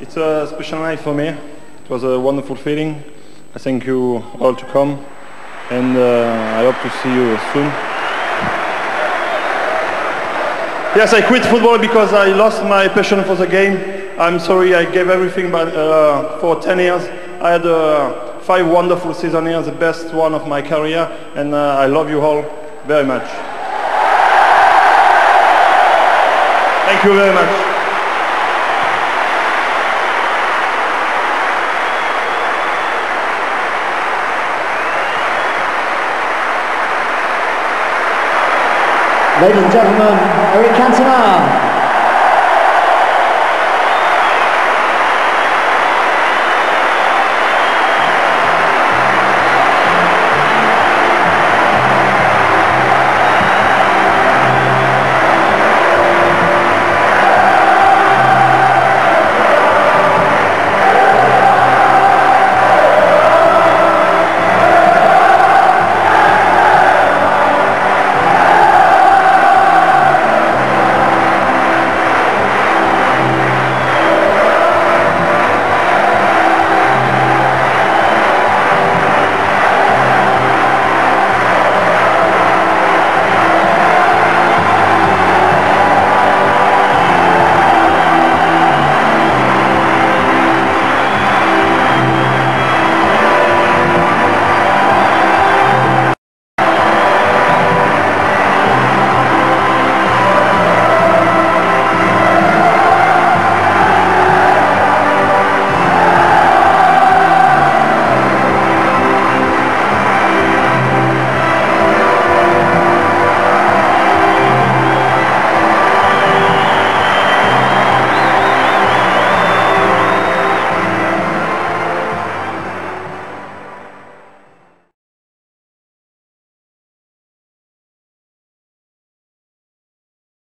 It's a special night for me. It was a wonderful feeling. I thank you all to come and uh, I hope to see you soon. Yes, I quit football because I lost my passion for the game. I'm sorry I gave everything but, uh, for 10 years. I had uh, five wonderful seasons here, the best one of my career, and uh, I love you all very much. Thank you very much. Ladies and gentlemen, Eric Cantona.